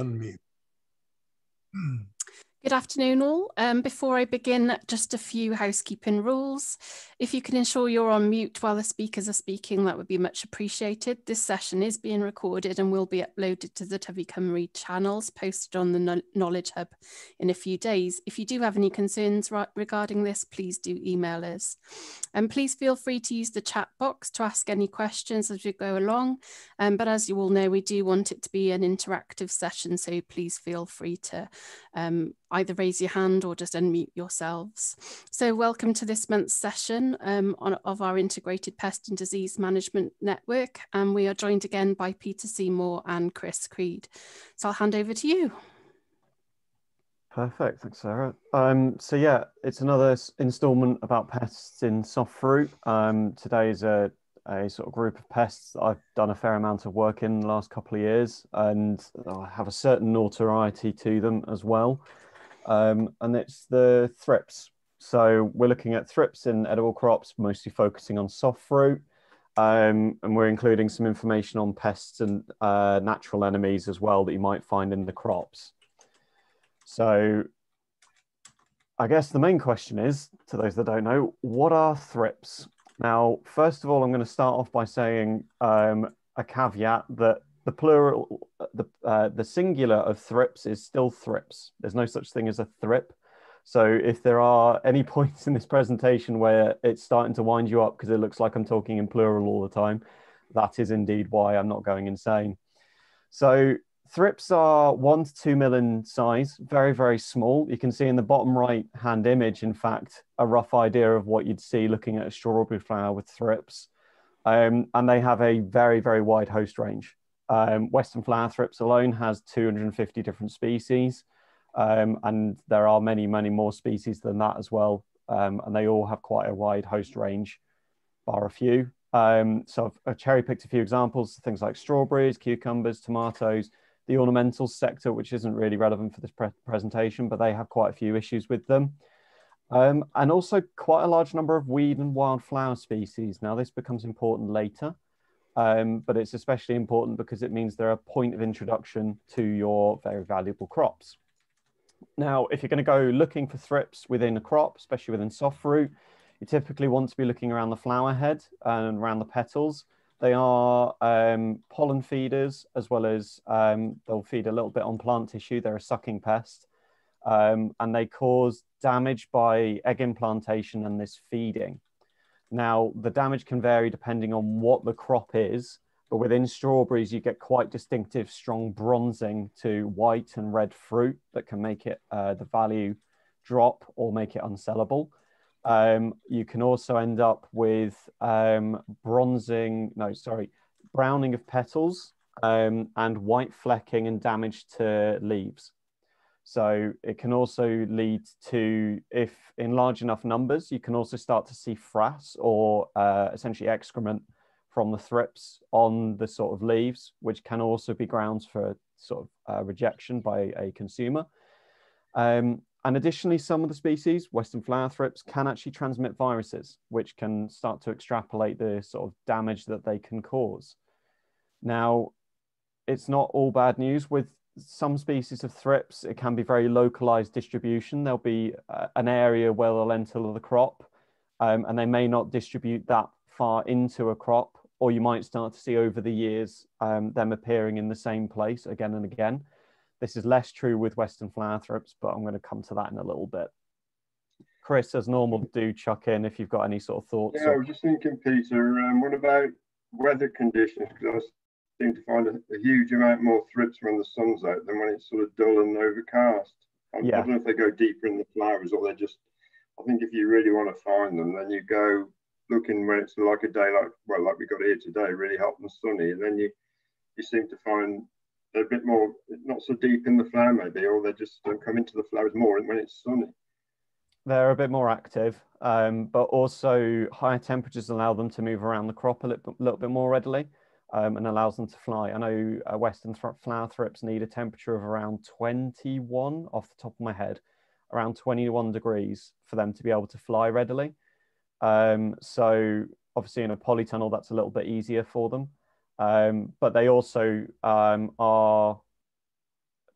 unmute. Good afternoon, all. Um, before I begin, just a few housekeeping rules. If you can ensure you're on mute while the speakers are speaking, that would be much appreciated. This session is being recorded and will be uploaded to the Tyfu Cymru channels posted on the Knowledge Hub in a few days. If you do have any concerns regarding this, please do email us. And please feel free to use the chat box to ask any questions as we go along. Um, but as you all know, we do want it to be an interactive session, so please feel free to um, either raise your hand or just unmute yourselves. So welcome to this month's session um, on, of our Integrated Pest and Disease Management Network. And we are joined again by Peter Seymour and Chris Creed. So I'll hand over to you. Perfect, thanks Sarah. Um, so yeah, it's another instalment about pests in soft fruit. Um, today is a, a sort of group of pests I've done a fair amount of work in the last couple of years and I have a certain notoriety to them as well um, and it's the thrips. So we're looking at thrips in edible crops, mostly focusing on soft fruit. Um, and we're including some information on pests and uh, natural enemies as well that you might find in the crops. So I guess the main question is, to those that don't know, what are thrips? Now, first of all, I'm going to start off by saying um, a caveat that the plural, the, uh, the singular of thrips is still thrips. There's no such thing as a thrip. So if there are any points in this presentation where it's starting to wind you up because it looks like I'm talking in plural all the time, that is indeed why I'm not going insane. So thrips are one to two two million size, very, very small. You can see in the bottom right hand image, in fact, a rough idea of what you'd see looking at a strawberry flower with thrips. Um, and they have a very, very wide host range. Um, Western flower thrips alone has 250 different species, um, and there are many, many more species than that as well. Um, and they all have quite a wide host range, bar a few. Um, so I've cherry picked a few examples, things like strawberries, cucumbers, tomatoes, the ornamental sector, which isn't really relevant for this pre presentation, but they have quite a few issues with them. Um, and also quite a large number of weed and wildflower species. Now this becomes important later. Um, but it's especially important because it means they're a point of introduction to your very valuable crops. Now, if you're going to go looking for thrips within a crop, especially within soft fruit, you typically want to be looking around the flower head and around the petals. They are um, pollen feeders, as well as um, they'll feed a little bit on plant tissue. They're a sucking pest, um, and they cause damage by egg implantation and this feeding. Now, the damage can vary depending on what the crop is, but within strawberries, you get quite distinctive, strong bronzing to white and red fruit that can make it uh, the value drop or make it unsellable. Um, you can also end up with um, bronzing, no, sorry, browning of petals um, and white flecking and damage to leaves. So it can also lead to, if in large enough numbers, you can also start to see frass or uh, essentially excrement from the thrips on the sort of leaves, which can also be grounds for sort of uh, rejection by a consumer. Um, and additionally, some of the species, Western flower thrips, can actually transmit viruses, which can start to extrapolate the sort of damage that they can cause. Now, it's not all bad news with some species of thrips, it can be very localized distribution. There'll be uh, an area where they'll enter the crop um, and they may not distribute that far into a crop, or you might start to see over the years um, them appearing in the same place again and again. This is less true with Western flower thrips, but I'm going to come to that in a little bit. Chris, as normal, do chuck in if you've got any sort of thoughts. Yeah, or... I was just thinking, Peter, um, what about weather conditions? Because seem to find a, a, huge amount more thrips when the sun's out than when it's sort of dull and overcast. I, yeah. I don't know if they go deeper in the flowers or they're just. I think if you really want to find them, then you go looking when it's like a day like well, like we got here today, really hot and sunny, and then you you seem to find they're a bit more not so deep in the flower maybe, or they just don't come into the flowers more when it's sunny. They're a bit more active, um, but also higher temperatures allow them to move around the crop a little, little bit more readily um, and allows them to fly. I know uh, Western th flower thrips need a temperature of around 21 off the top of my head, around 21 degrees for them to be able to fly readily. Um, so obviously in a polytunnel, that's a little bit easier for them. Um, but they also um, are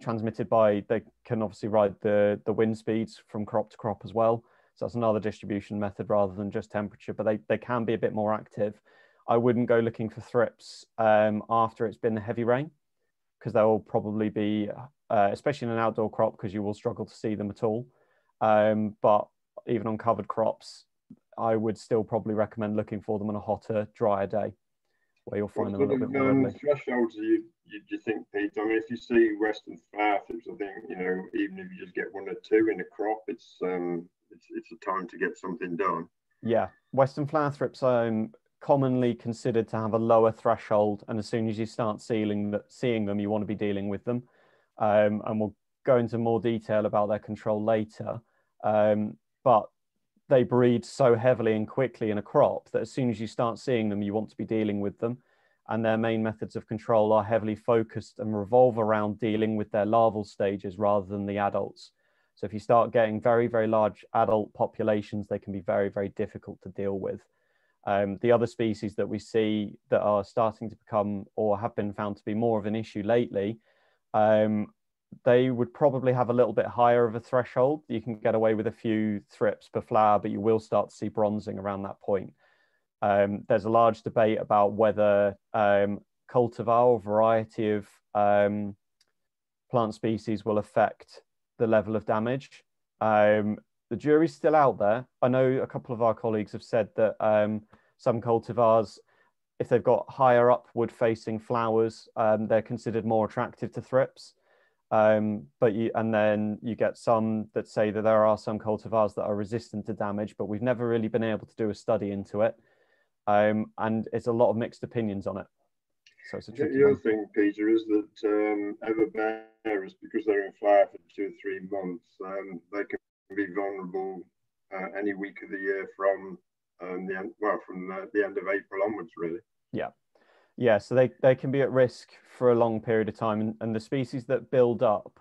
transmitted by, they can obviously ride the, the wind speeds from crop to crop as well. So that's another distribution method rather than just temperature, but they, they can be a bit more active. I wouldn't go looking for thrips um, after it's been heavy rain because they will probably be, uh, especially in an outdoor crop, because you will struggle to see them at all. Um, but even on covered crops, I would still probably recommend looking for them on a hotter, drier day where you'll find what them a little bit more um, thresholds you, you, you think, Pete? I mean, if you see Western flower thrips, I think, you know, even if you just get one or two in a crop, it's um, it's, it's a time to get something done. Yeah, Western flower thrips um, commonly considered to have a lower threshold, and as soon as you start seeing, seeing them, you want to be dealing with them. Um, and we'll go into more detail about their control later. Um, but they breed so heavily and quickly in a crop that as soon as you start seeing them, you want to be dealing with them. And their main methods of control are heavily focused and revolve around dealing with their larval stages rather than the adults. So if you start getting very, very large adult populations, they can be very, very difficult to deal with. Um, the other species that we see that are starting to become or have been found to be more of an issue lately, um, they would probably have a little bit higher of a threshold. You can get away with a few thrips per flower, but you will start to see bronzing around that point. Um, there's a large debate about whether um, cultivar or variety of um, plant species will affect the level of damage. Um, the jury's still out there. I know a couple of our colleagues have said that um, some cultivars, if they've got higher upward facing flowers, um, they're considered more attractive to thrips. Um, but you, and then you get some that say that there are some cultivars that are resistant to damage, but we've never really been able to do a study into it. Um, and it's a lot of mixed opinions on it. So it's a tricky the other one. thing, Peter, is that um, everbearers, because they're in flower for two or three months, um, they can be vulnerable uh, any week of the year from um, the end, well, from the, the end of April onwards, really. Yeah, yeah. So they they can be at risk for a long period of time, and, and the species that build up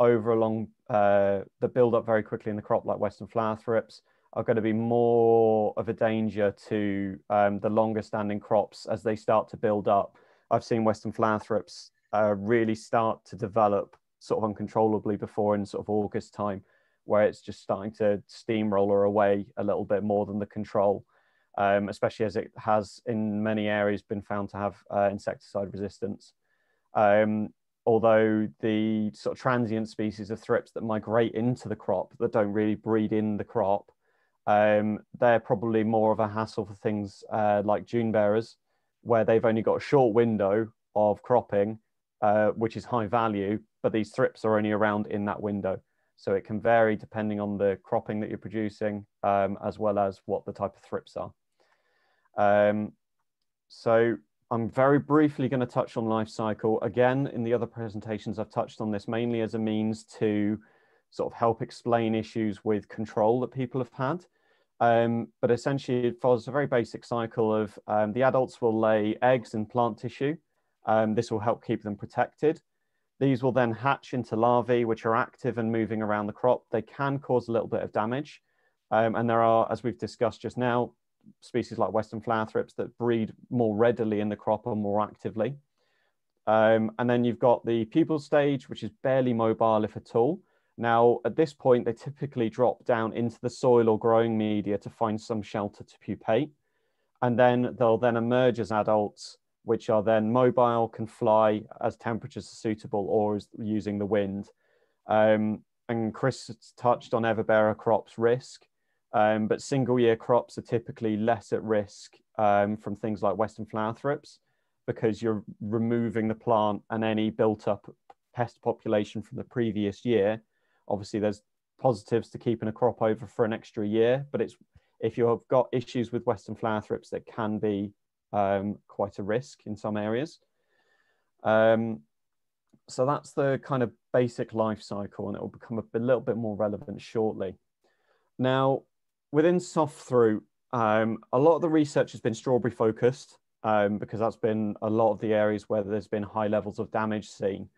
over a long uh, that build up very quickly in the crop, like Western flower thrips, are going to be more of a danger to um, the longer standing crops as they start to build up I've seen Western flower thrips uh, really start to develop sort of uncontrollably before in sort of August time, where it's just starting to steamroller away a little bit more than the control, um, especially as it has in many areas been found to have uh, insecticide resistance. Um, although the sort of transient species of thrips that migrate into the crop that don't really breed in the crop, um, they're probably more of a hassle for things uh, like June bearers where they've only got a short window of cropping, uh, which is high value, but these thrips are only around in that window. So it can vary depending on the cropping that you're producing, um, as well as what the type of thrips are. Um, so I'm very briefly going to touch on life cycle. Again, in the other presentations, I've touched on this mainly as a means to sort of help explain issues with control that people have had. Um, but essentially, it follows a very basic cycle of um, the adults will lay eggs in plant tissue. Um, this will help keep them protected. These will then hatch into larvae, which are active and moving around the crop. They can cause a little bit of damage. Um, and there are, as we've discussed just now, species like Western flower thrips that breed more readily in the crop and more actively. Um, and then you've got the pupal stage, which is barely mobile, if at all. Now, at this point, they typically drop down into the soil or growing media to find some shelter to pupate. And then they'll then emerge as adults, which are then mobile, can fly as temperatures are suitable or is using the wind. Um, and Chris touched on everbearer crops risk, um, but single year crops are typically less at risk um, from things like Western flower thrips because you're removing the plant and any built up pest population from the previous year Obviously, there's positives to keeping a crop over for an extra year, but it's if you've got issues with Western flower thrips, that can be um, quite a risk in some areas. Um, so that's the kind of basic life cycle, and it will become a, little bit more relevant shortly. Now, within soft fruit, um, a lot of the research has been strawberry focused um, because that's been a lot of the areas where there's been high levels of damage seen.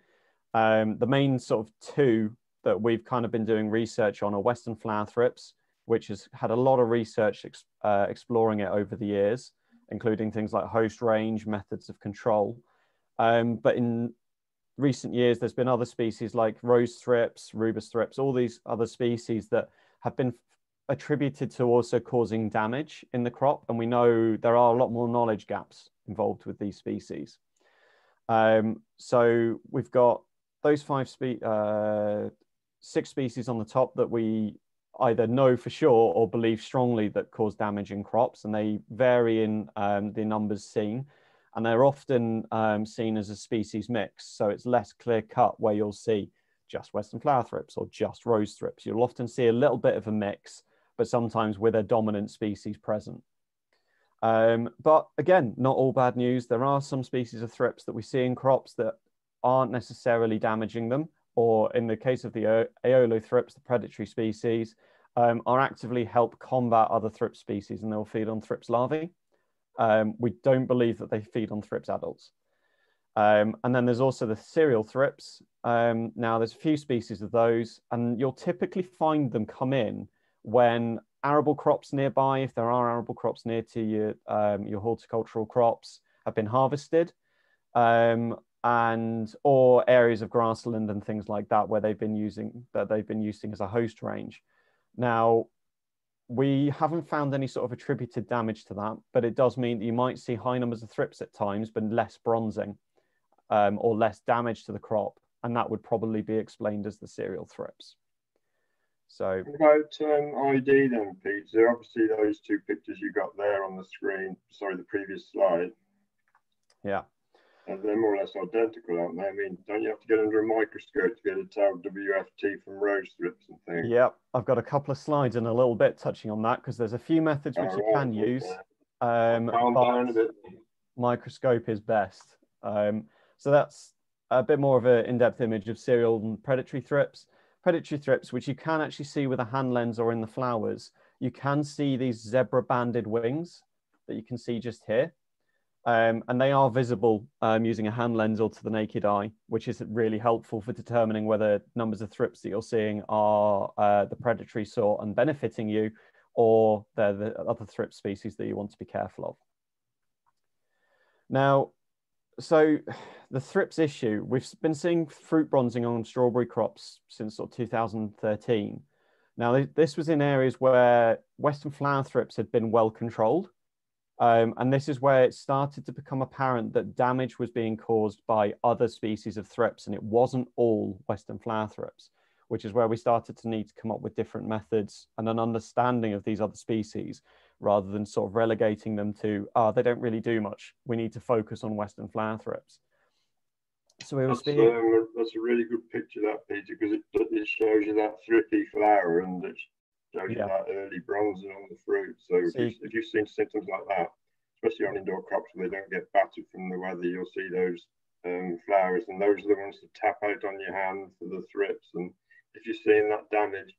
Um, the main sort of two that we've kind of been doing research on are Western flower thrips, which has had a lot of research ex uh, exploring it over the years, including things like host range, methods of control. Um, but in recent years, there's been other species like rose thrips, rubus thrips, all these other species that have been attributed to also causing damage in the crop. And we know there are a lot more knowledge gaps involved with these species. Um, so we've got those five spe uh, six species on the top that we either know for sure or believe strongly that cause damage in crops, and they vary in um, the numbers seen. And they're often um, seen as a species mix, so it's less clear cut where you'll see just western flower thrips or just rose thrips. You'll often see a little bit of a mix, but sometimes with a dominant species present. Um, but again, not all bad news. There are some species of thrips that we see in crops that aren't necessarily damaging them, or in the case of the Aeolothrips, the predatory species, um, are actively help combat other thrips species and they'll feed on thrips larvae. Um, we don't believe that they feed on thrips adults. Um, and then there's also the cereal thrips. Um, now there's a few species of those and you'll typically find them come in when arable crops nearby, if there are arable crops near to your, um, your horticultural crops, have been harvested, um, and or areas of grassland and things like that where they've been using that they've been using as a host range. Now, we haven't found any sort of attributed damage to that, but it does mean that you might see high numbers of thrips at times, but less bronzing um, or less damage to the crop. And that would probably be explained as the cereal thrips. So about um, ID then, Peter? Obviously, those two pictures you got there on the screen. Sorry, the previous slide. Yeah. And they're more or less identical, aren't they? I mean, don't you have to get under a microscope to get a tell WFT from rose thrips and things? Yep, I've got a couple of slides in a little bit touching on that because there's a few methods which oh, you can okay. use. Um, but microscope is best. Um, so that's a bit more of an in-depth image of cereal and predatory thrips predatory thrips, which you can actually see with a hand lens or in the flowers, you can see these zebra banded wings that you can see just here. Um, and they are visible um, using a hand lens or to the naked eye, which is really helpful for determining whether numbers of thrips that you're seeing are uh, the predatory sort and benefiting you, or they're the other thrip species that you want to be careful of. Now, so the thrips issue, we've been seeing fruit bronzing on strawberry crops since sort of 2013. Now, this was in areas where Western flower thrips had been well controlled. Um, and this is where it started to become apparent that damage was being caused by other species of thrips, and it wasn't all Western flower thrips, which is where we started to need to come up with different methods and an understanding of these other species rather than sort of relegating them to, ah, oh, they don't really do much. We need to focus on Western flower thrips. So we were speaking. Um, that's a really good picture, that Peter, because it, it shows you that thrippy flower and it shows yeah. early bronzing on the fruit. So, so if, you, if you've seen symptoms like that, especially on indoor crops where they don't get battered from the weather, you'll see those um, flowers, and those are the ones to tap out on your hand for the thrips. And if you're seeing that damage,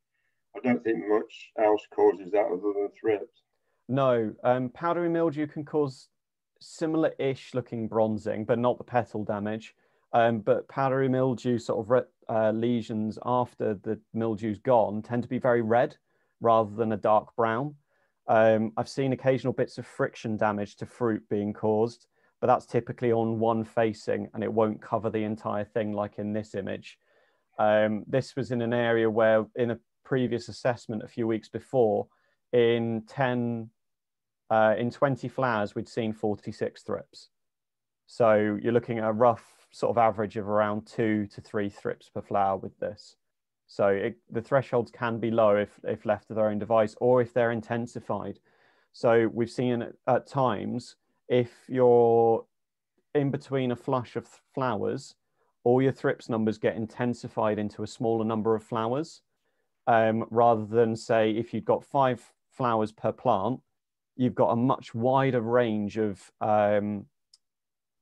I don't think much else causes that other than thrips. No, um, powdery mildew can cause similar-ish looking bronzing, but not the petal damage. Um, but powdery mildew sort of uh, lesions after the mildew's gone tend to be very red rather than a dark brown. Um, I've seen occasional bits of friction damage to fruit being caused, but that's typically on one facing and it won't cover the entire thing like in this image. Um, this was in an area where in a previous assessment a few weeks before, in 10 uh, in 20 flowers, we'd seen 46 thrips. So you're looking at a rough sort of average of around two to three thrips per flower with this. So it, the thresholds can be low if, if left to their own device or if they're intensified. So we've seen at, times if you're in between a flush of flowers, all your thrips numbers get intensified into a smaller number of flowers. Um, rather than say if you've got five flowers per plant, you've got a much wider range of um,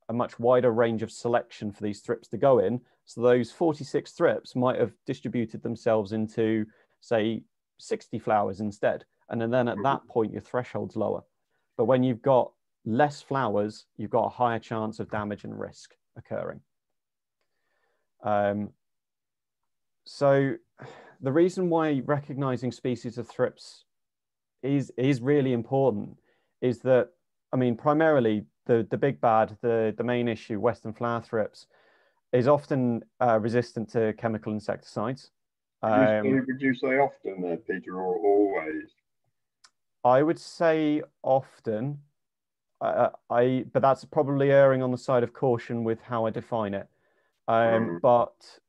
a much wider range of selection for these thrips to go in. So those 46 thrips might have distributed themselves into, say, 60 flowers instead. And then at that point, your threshold's lower. But when you've got less flowers, you've got a higher chance of damage and risk occurring. Um, so the reason why recognizing species of thrips is is really important is that I mean primarily the the big bad the the main issue Western flower thrips is often uh, resistant to chemical insecticides. Um, would you say often there, Peter, or always? I would say often. Uh, I but that's probably erring on the side of caution with how I define it. Um, mm. But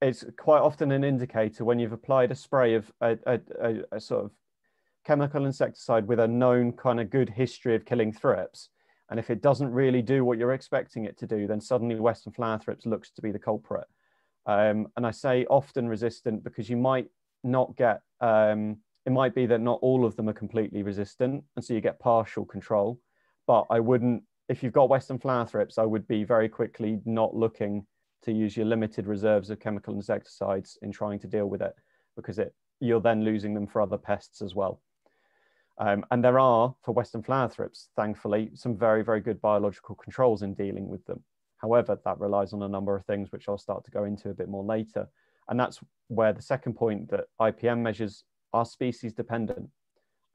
it's quite often an indicator when you've applied a spray of a, a, a, a, sort of chemical insecticide with a known kind of good history of killing thrips. And if it doesn't really do what you're expecting it to do, then suddenly Western flower thrips looks to be the culprit. Um, and I say often resistant because you might not get, um, it might be that not all of them are completely resistant. And so you get partial control. But I wouldn't, if you've got Western flower thrips, I would be very quickly not looking to use your limited reserves of chemical insecticides in trying to deal with it because it, you're then losing them for other pests as well. Um, and there are, for Western flower thrips, thankfully, some very, very good biological controls in dealing with them. However, that relies on a number of things, which I'll start to go into a bit more later. And that's where the second point that IPM measures are species dependent.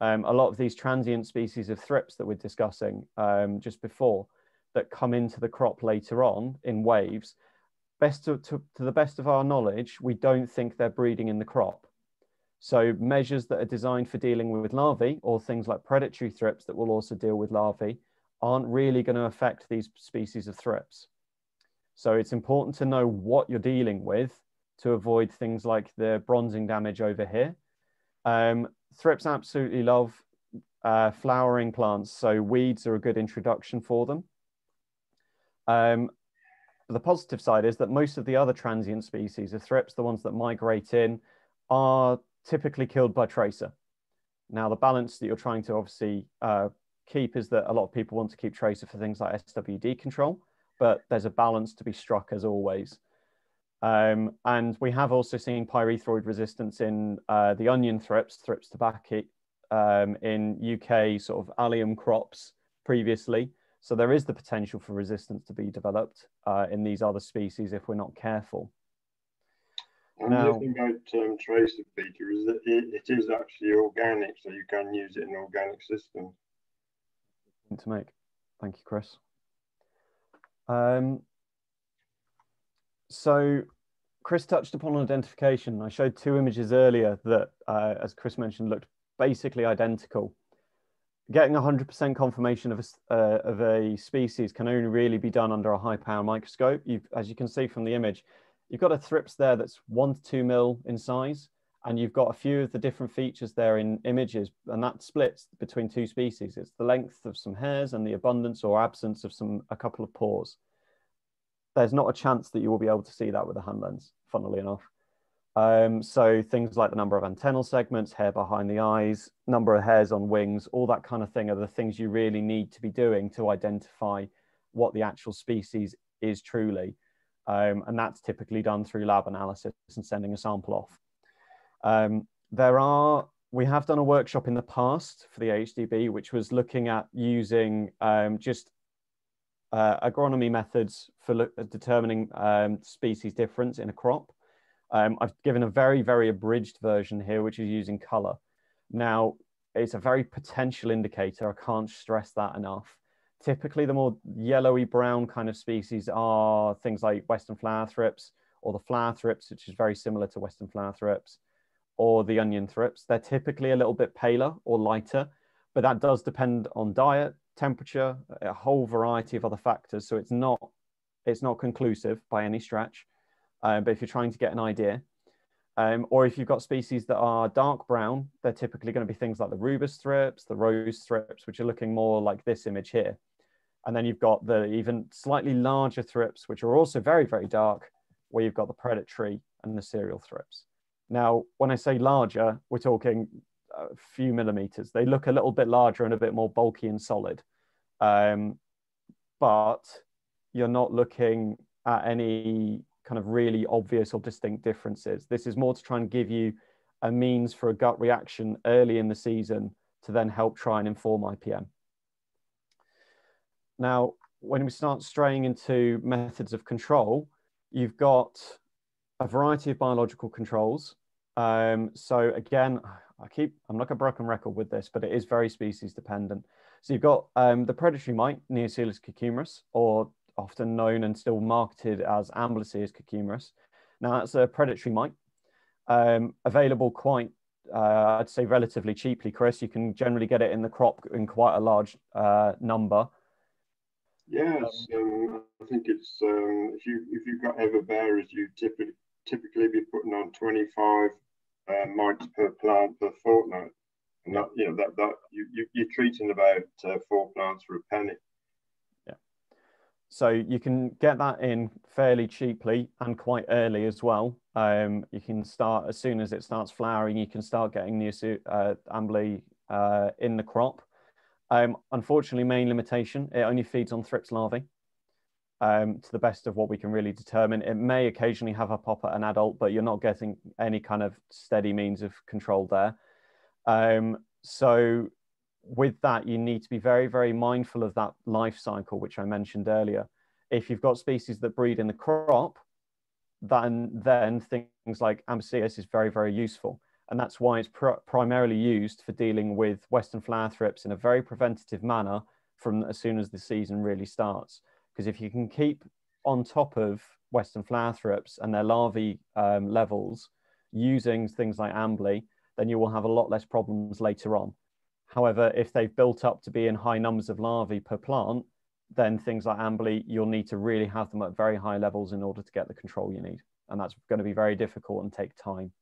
Um, a lot of these transient species of thrips that we're discussing um, just before that come into the crop later on in waves, best to, to, to the best of our knowledge, we don't think they're breeding in the crop. So measures that are designed for dealing with larvae or things like predatory thrips that will also deal with larvae aren't really going to affect these species of thrips. So it's important to know what you're dealing with to avoid things like the bronzing damage over here. Um, thrips absolutely love uh, flowering plants, so weeds are a good introduction for them. Um, the positive side is that most of the other transient species of thrips, the ones that migrate in, are typically killed by tracer. Now, the balance that you're trying to obviously uh, keep is that a lot of people want to keep tracer for things like SWD control, but there's a balance to be struck as always. Um, and we have also seen pyrethroid resistance in uh, the onion thrips, thrips tabaci, um, in UK sort of allium crops previously. So there is the potential for resistance to be developed uh, in these other species if we're not careful. And now, the thing about um, tracer Peter is that it, it is actually organic, so you can use it in organic systems. To make, thank you, Chris. Um, so Chris touched upon identification. I showed two images earlier that, uh, as Chris mentioned, looked basically identical. Getting 100% confirmation of a, uh, of a species can only really be done under a high power microscope. You've, as you can see from the image, you've got a thrips there that's one to two mil in size, and you've got a few of the different features there in images, and that splits between two species. It's the length of some hairs and the abundance or absence of some a couple of pores. There's not a chance that you will be able to see that with a hand lens, funnily enough. Um, so things like the number of antennal segments, hair behind the eyes, number of hairs on wings, all that kind of thing are the things you really need to be doing to identify what the actual species is truly. Um, and that's typically done through lab analysis and sending a sample off. Um, there are, we have done a workshop in the past for the HDB, which was looking at using um, just uh, agronomy methods for determining um, species difference in a crop. Um, I've given a very, very abridged version here, which is using color. Now, it's a very potential indicator. I can't stress that enough. Typically, the more yellowy brown kind of species are things like Western flower thrips or the flower thrips, which is very similar to Western flower thrips, or the onion thrips. They're typically a little bit paler or lighter, but that does depend on diet, temperature, a whole variety of other factors. So it's not it's not conclusive by any stretch. Um, but if you're trying to get an idea, um, or if you've got species that are dark brown, they're typically going to be things like the rubus thrips, the rose thrips, which are looking more like this image here. And then you've got the even slightly larger thrips, which are also very, very dark, where you've got the predatory and the cereal thrips. Now, when I say larger, we're talking a few millimeters. They look a little bit larger and a bit more bulky and solid. Um, but you're not looking at any kind of really obvious or distinct differences. This is more to try and give you a means for a gut reaction early in the season to then help try and inform IPM. Now, when we start straying into methods of control, you've got a variety of biological controls. Um, so again, I keep, I'm like a broken record with this, but it is very species dependent. So you've got um, the predatory mite, Neoseiulus cucumeris, or often known and still marketed as Amblyseius cucumeris. Now that's a predatory mite, um, available quite, uh, I'd say relatively cheaply, Chris. You can generally get it in the crop in quite a large uh, number. Yes, um, I think it's um, if you if you've got everbearers, you typically typically be putting on 25 uh, mites per plant per fortnight, and that you know that that you, you you're treating about uh, four plants for a penny. Yeah, so you can get that in fairly cheaply and quite early as well. Um, you can start as soon as it starts flowering, you can start getting the uh, ambly uh, in the crop. Um, unfortunately, main limitation, it only feeds on thrips larvae. Um, to the best of what we can really determine. It may occasionally have a pop at an adult, but you're not getting any kind of steady means of control there. Um, so with that, you need to be very, very mindful of that life cycle, which I mentioned earlier. If you've got species that breed in the crop, then, then things like Amblyseius is very, very useful. And that's why it's pr primarily used for dealing with Western flower thrips in a very preventative manner from as soon as the season really starts. Because if you can keep on top of Western flower thrips and their larvae um, levels using things like Ambly, then you will have a lot less problems later on. However, if they've built up to be in high numbers of larvae per plant, then things like ambly, you'll need to really have them at very high levels in order to get the control you need. And that's going to be very difficult and take time.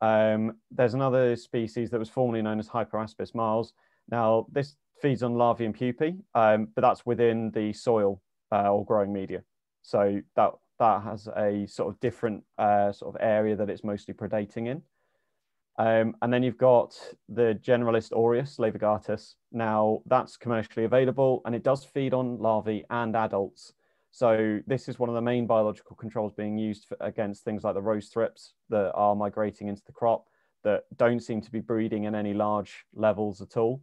Um, there's another species that was formerly known as Hypoaspis mars. Now, this feeds on larvae and pupae, um, but that's within the soil uh, or growing media. So that, that has a sort of different uh, sort of area that it's mostly predating in. Um, and then you've got the generalist Orius laevigatus. Now that's commercially available and it does feed on larvae and adults. So this is one of the main biological controls being used for, against things like the rose thrips that are migrating into the crop that don't seem to be breeding in any large levels at all.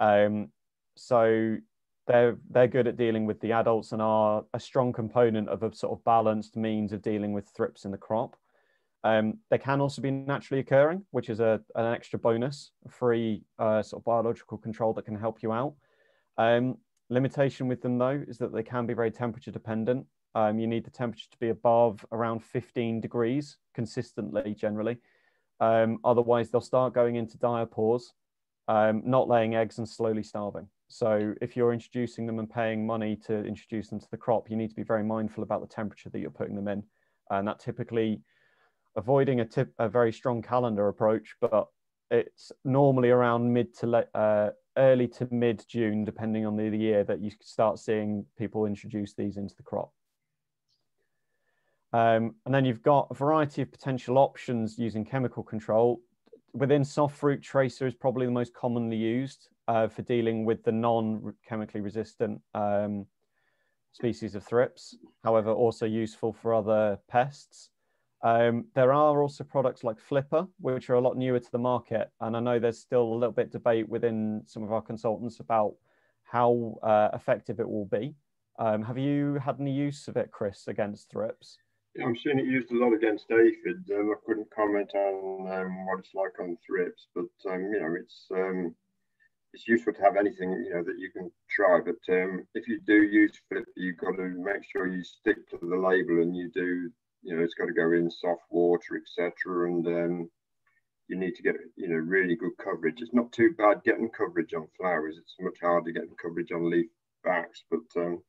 Um, so they're, they're good at dealing with the adults and are a strong component of a sort of balanced means of dealing with thrips in the crop. Um, they can also be naturally occurring, which is a, an extra bonus, free uh, sort of biological control that can help you out. Um, limitation with them though is that they can be very temperature dependent. Um, you need the temperature to be above around 15 degrees consistently, generally. Um, otherwise, they'll start going into diapause, um, not laying eggs and slowly starving. So if you're introducing them and paying money to introduce them to the crop, you need to be very mindful about the temperature that you're putting them in. And that typically avoiding a tip a very strong calendar approach, but it's normally around mid to late, uh, early to mid June, depending on the, the year, that you start seeing people introduce these into the crop. Um, and then you've got a variety of potential options using chemical control. Within soft fruit, tracer is probably the most commonly used uh, for dealing with the non-chemically resistant um, species of thrips. However, also useful for other pests. Um, there are also products like Flipper, which are a lot newer to the market. And I know there's still a little bit debate within some of our consultants about how uh, effective it will be. Um, have you had any use of it, Chris, against thrips? Yeah, I'm seeing it used a lot against aphid. Um, I couldn't comment on um, what it's like on thrips, but um, you know, it's um, it's useful to have anything you know that you can try. But if you do use Flipper, you've got to make sure you stick to the label and you do you know, it's got to go in soft water, etc. And um, you need to get, you know, really good coverage. It's not too bad getting coverage on flowers. It's much harder getting coverage on leaf backs, but um,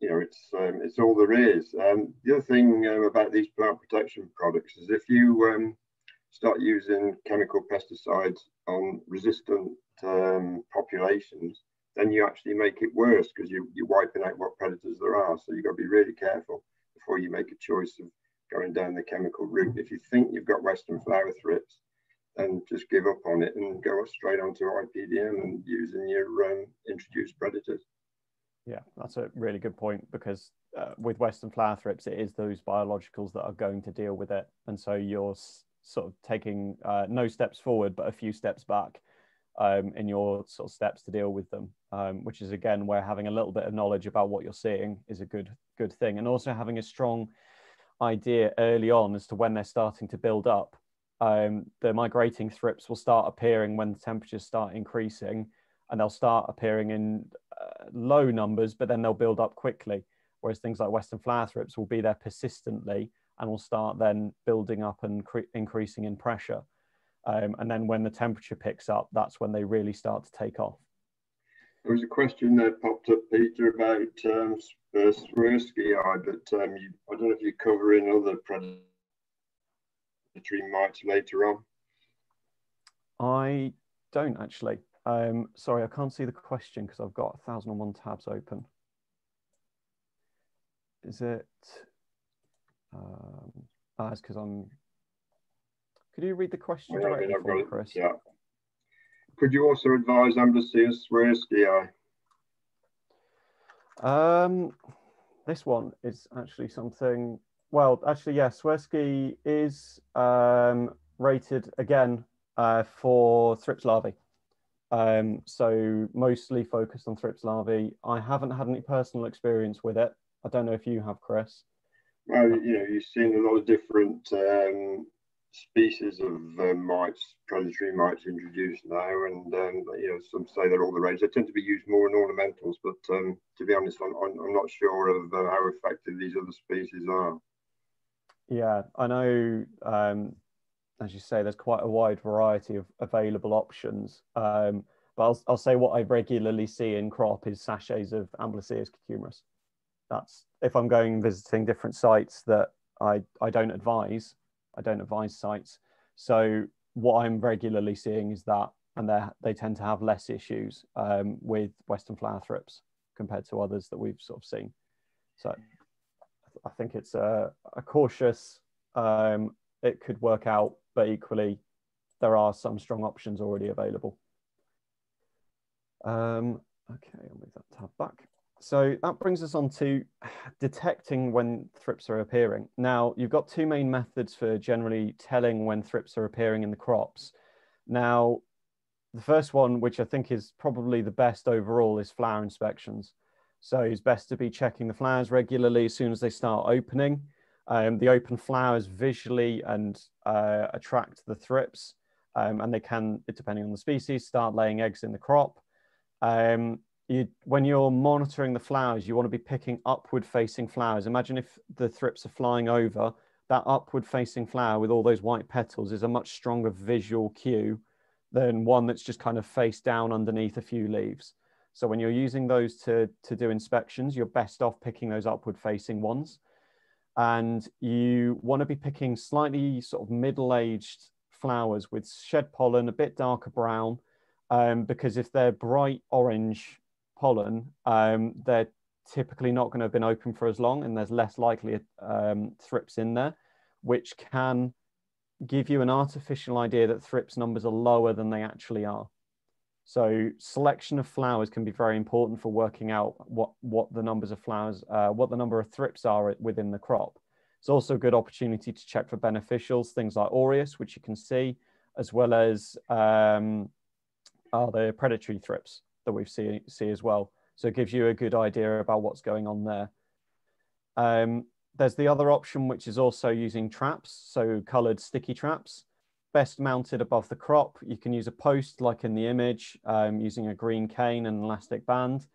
you know, it's um, it's all there is. Um, the other thing uh, about these plant protection products is if you um, start using chemical pesticides on resistant um, populations, then you actually make it worse because you, you're wiping out what predators there are. So you've got to be really careful before you make a choice of going down the chemical route. If you think you've got Western flower thrips, then just give up on it and go straight onto IPDM and using your um, introduced predators. Yeah, that's a really good point because uh, with Western flower thrips, it is those biologicals that are going to deal with it. And so you're sort of taking uh, no steps forward, but a few steps back um, in your sort of steps to deal with them, um, which is again where having a little bit of knowledge about what you're seeing is a good good thing, and also having a strong idea early on as to when they're starting to build up. Um, the migrating thrips will start appearing when the temperatures start increasing, and they'll start appearing in uh, low numbers, but then they'll build up quickly. whereas things like western flower thrips will be there persistently and will start then building up and increasing in pressure. Um, and then when the temperature picks up, that's when they really start to take off. There was a question that popped up, Peter, about um, swirskii, but um, you, I don't know if you're covering other predatory mites later on. I don't actually. Um, sorry, I can't see the question because I've got 1001 tabs open. Is it? Um, ah, it's because I'm. Could you read the question yeah, directly I mean, for me, Chris? Yeah. Could you also advise Amblyseius Swirsky Um, this one is actually something. Well, actually, yes, yeah, Swirsky is um, rated again uh, for thrips larvae. Um, so mostly focused on thrips larvae. I haven't had any personal experience with it. I don't know if you have, Chris. Well, you know, you've seen a lot of different um, species of uh, mites, predatory mites introduced now, and um, you know, some say they're all the rage. They tend to be used more in ornamentals, but um, to be honest, I'm, I'm not sure of uh, how effective these other species are. Yeah, I know um, as you say, there's quite a wide variety of available options. Um, but I'll, I'll say what I regularly see in crop is sachets of Amblyseius cucumeris. That's if I'm going visiting different sites that I, I don't advise, I don't advise sites. So what I'm regularly seeing is that, and they they tend to have less issues um, with Western flower thrips compared to others that we've sort of seen. So I think it's a, a cautious, um, it could work out but equally there are some strong options already available. Um, okay, I'll move that tab back. So that brings us on to detecting when thrips are appearing. Now, you've got two main methods for generally telling when thrips are appearing in the crops. Now, the first one, which I think is probably the best overall, is flower inspections. So it's best to be checking the flowers regularly as soon as they start opening. Um, the open flowers visually and uh, attract the thrips, um, and they can, depending on the species, start laying eggs in the crop. Um, you, when you're monitoring the flowers, you want to be picking upward facing flowers. Imagine if the thrips are flying over, that upward facing flower with all those white petals is a much stronger visual cue than one that's just kind of face down underneath a few leaves. So when you're using those to, to do inspections, you're best off picking those upward facing ones and you want to be picking slightly sort of middle-aged flowers with shed pollen, a bit darker brown, um, because if they're bright orange pollen, um, they're typically not going to have been open for as long, and there's less likely um, thrips in there, which can give you an artificial idea that thrips numbers are lower than they actually are. So selection of flowers can be very important for working out what, what the numbers of flowers, uh, what the number of thrips are within the crop. It's also a good opportunity to check for beneficials, things like orius, which you can see, as well as um, are the predatory thrips that we see, see as well. So it gives you a good idea about what's going on there. Um, there's the other option, which is also using traps, so colored sticky traps best mounted above the crop. You can use a post like in the image um, using a green cane and elastic band.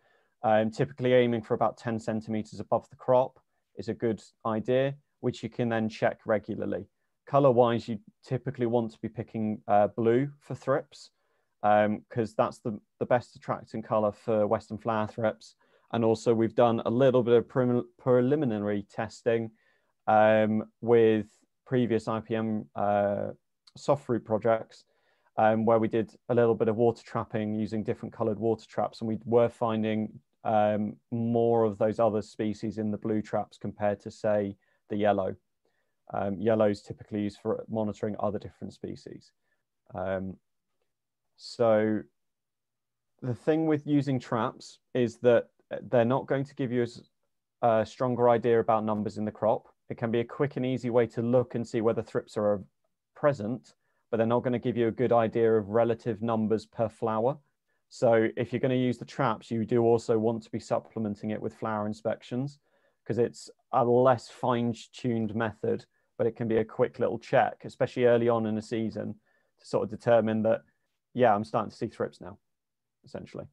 Um, typically aiming for about 10 centimeters above the crop is a good idea, which you can then check regularly. Color wise, you typically want to be picking uh, blue for thrips because um, that's the, the best attracting color for Western flower thrips. And also we've done a little bit of pre preliminary testing um, with previous IPM uh, soft fruit projects um, where we did a little bit of water trapping using different colored water traps. And we were finding um, more of those other species in the blue traps compared to, say, the yellow. Um, yellow is typically used for monitoring other different species. Um, so the thing with using traps is that they're not going to give you a stronger idea about numbers in the crop. It can be a quick and easy way to look and see whether thrips are present, but they're not going to give you a good idea of relative numbers per flower. So if you're going to use the traps, you do also want to be supplementing it with flower inspections because it's a less fine-tuned method, but it can be a quick little check, especially early on in the season to sort of determine that, yeah, I'm starting to see thrips now, essentially.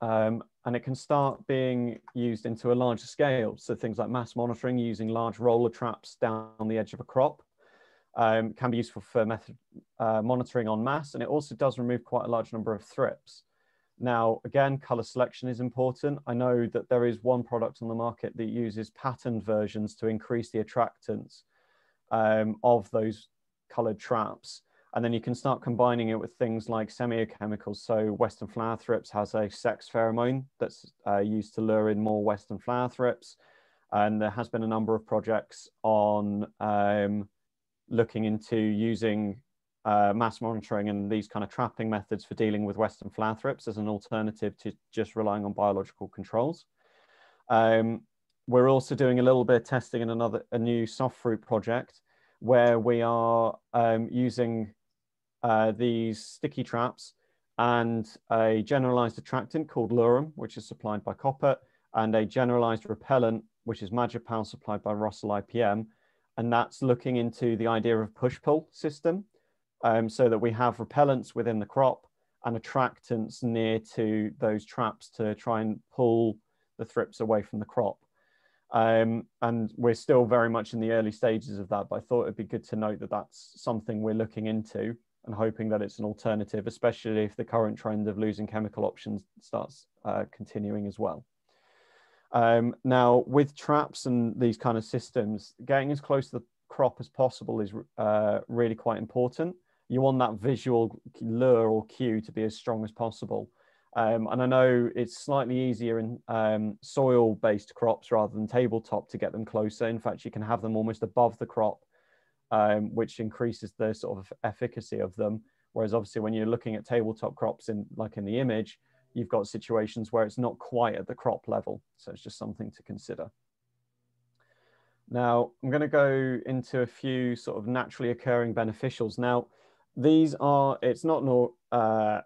Um, and it can start being used into a larger scale. So things like mass monitoring using large roller traps down the edge of a crop um, can be useful for method uh, monitoring on mass, and it also does remove quite a large number of thrips. Now, again, color selection is important. I know that there is one product on the market that uses patterned versions to increase the attractants um, of those colored traps. And then you can start combining it with things like semiochemicals. So Western flower thrips has a sex pheromone that's uh, used to lure in more Western flower thrips. And there has been a number of projects on um, looking into using uh, mass monitoring and these kind of trapping methods for dealing with Western flower thrips as an alternative to just relying on biological controls. Um, we're also doing a little bit of testing in another a new soft fruit project where we are um, using uh, these sticky traps and a generalized attractant called Lurem, which is supplied by Koppert, and a generalized repellent, which is Magipal supplied by Russell IPM. And that's looking into the idea of a push-pull system um, so that we have repellents within the crop and attractants near to those traps to try and pull the thrips away from the crop. Um, and we're still very much in the early stages of that, but I thought it'd be good to note that that's something we're looking into and hoping that it's an alternative, especially if the current trend of losing chemical options starts uh, continuing as well. Um, now, with traps and these kind of systems, getting as close to the crop as possible is uh, really quite important. You want that visual lure or cue to be as strong as possible. Um, and I know it's slightly easier in um, soil-based crops rather than tabletop to get them closer. In fact, you can have them almost above the crop um, which increases the sort of efficacy of them. Whereas obviously when you're looking at tabletop crops in like in the image, you've got situations where it's not quite at the crop level. So it's just something to consider. Now I'm going to go into a few sort of naturally occurring beneficials. Now these are, it's not no, uh,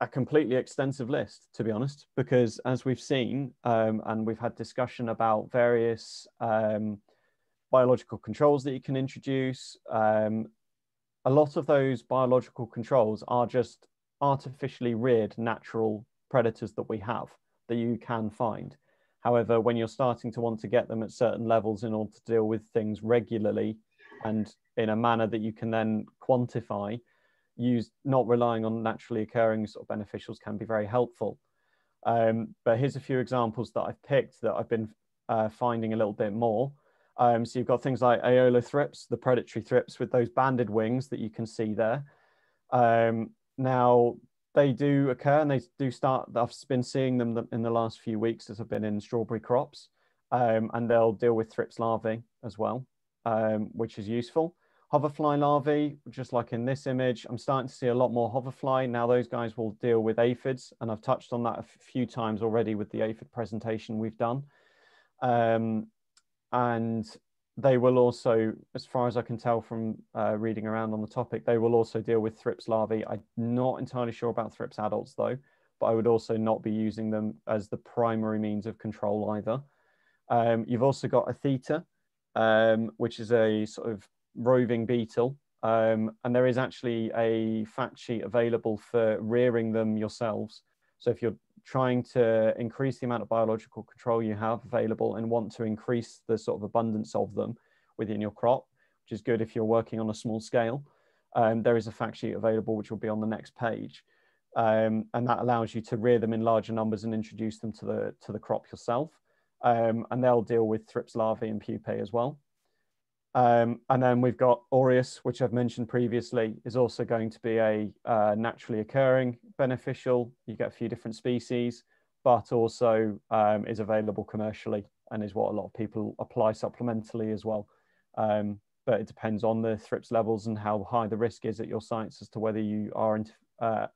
a completely extensive list, to be honest, because as we've seen, um, and we've had discussion about various um, biological controls that you can introduce. Um, a lot of those biological controls are just artificially reared natural predators that we have that you can find. However, when you're starting to want to get them at certain levels in order to deal with things regularly and in a manner that you can then quantify, use not relying on naturally occurring sort of beneficials can be very helpful. Um, but here's a few examples that I've picked that I've been uh, finding a little bit more. Um, so you've got things like Aeolothrips, the predatory thrips with those banded wings that you can see there. Um, now they do occur and they do start, I've been seeing them in the last few weeks as I've been in strawberry crops um, and they'll deal with thrips larvae as well, um, which is useful. Hoverfly larvae, just like in this image, I'm starting to see a lot more hoverfly. Now those guys will deal with aphids and I've touched on that a few times already with the aphid presentation we've done. Um, and they will also, as far as I can tell from uh, reading around on the topic, they will also deal with thrips larvae. I'm not entirely sure about thrips adults though, but I would also not be using them as the primary means of control either. Um, you've also got Atheta, um, which is a sort of roving beetle. Um, and there is actually a fact sheet available for rearing them yourselves. So if you're trying to increase the amount of biological control you have available and want to increase the sort of abundance of them within your crop, which is good if you're working on a small scale. Um, there is a fact sheet available, which will be on the next page. Um, and that allows you to rear them in larger numbers and introduce them to the, to the crop yourself. Um, and they'll deal with thrips larvae and pupae as well. Um, and then we've got orius, which I've mentioned previously, is also going to be a uh, naturally occurring beneficial. You get a few different species, but also um, is available commercially and is what a lot of people apply supplementally as well. Um, but it depends on the thrips levels and how high the risk is at your sites as to whether you are uh,